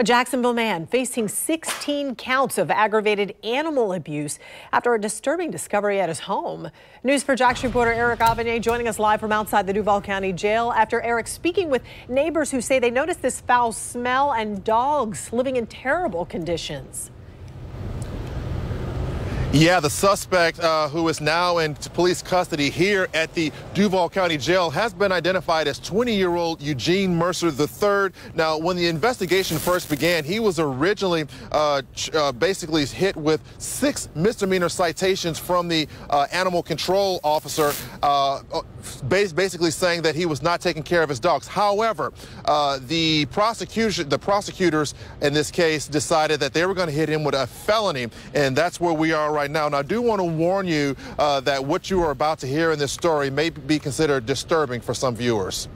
A Jacksonville man facing 16 counts of aggravated animal abuse after a disturbing discovery at his home. News4JAX reporter Erik Avanier joining us live from outside the Duval County Jail after Erik speaking with neighbors who say they noticed this foul smell and dogs living in terrible conditions. Yeah, the suspect uh, who is now in police custody here at the Duval County Jail has been identified as 20-year-old Eugene Mercer III. Now, when the investigation first began, he was originally uh, uh, basically hit with six misdemeanor citations from the uh, animal control officer, uh, basically saying that he was not taking care of his dogs. However, the prosecution, the prosecutors in this case decided that they were going to hit him with a felony, and that's where we are right right now. And I do want to warn you uh, that what you are about to hear in this story may be considered disturbing for some viewers.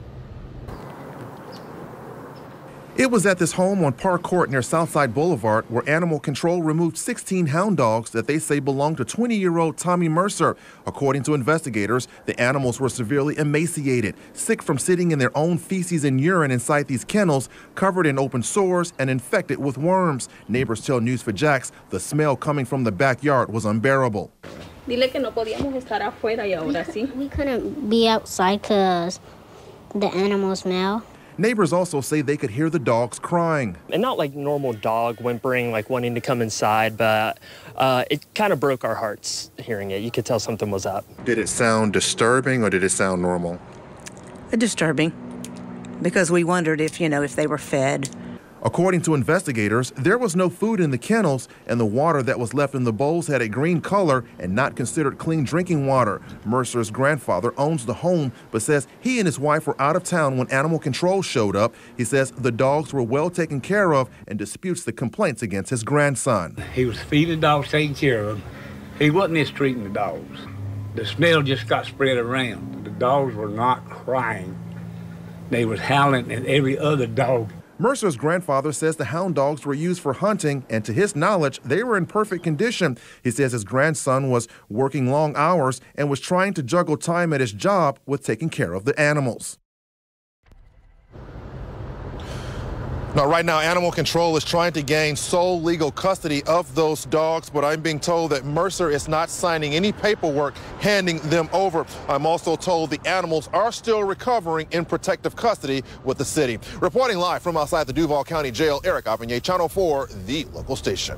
It was at this home on Park Court near Southside Boulevard where Animal Control removed 16 hound dogs that they say belonged to 20 year old Tommie Mercer. According to investigators, the animals were severely emaciated, sick from sitting in their own feces and urine inside these kennels, covered in open sores and infected with worms. Neighbors tell News4JAX the smell coming from the backyard was unbearable. We couldn't be outside because the animals smell. Neighbors also say they could hear the dogs crying. And not like normal dog whimpering, like wanting to come inside, but uh, it kind of broke our hearts hearing it. You could tell something was up. Did it sound disturbing or did it sound normal? Disturbing, because we wondered if, you know, if they were fed According to investigators, there was no food in the kennels, and the water that was left in the bowls had a green color and not considered clean drinking water. Mercer's grandfather owns the home, but says he and his wife were out of town when animal control showed up. He says the dogs were well taken care of and disputes the complaints against his grandson. He was feeding the dogs, taking care of them. He wasn't mistreating the dogs. The smell just got spread around. The dogs were not crying. They was howling at every other dog. Mercer's grandfather says the hound dogs were used for hunting, and to his knowledge, they were in perfect condition. He says his grandson was working long hours and was trying to juggle time at his job with taking care of the animals. Now, right now, Animal Control is trying to gain sole legal custody of those dogs, but I'm being told that Mercer is not signing any paperwork handing them over. I'm also told the animals are still recovering in protective custody with the city. Reporting live from outside the Duval County Jail, Erik Avanier, Channel 4, the local station.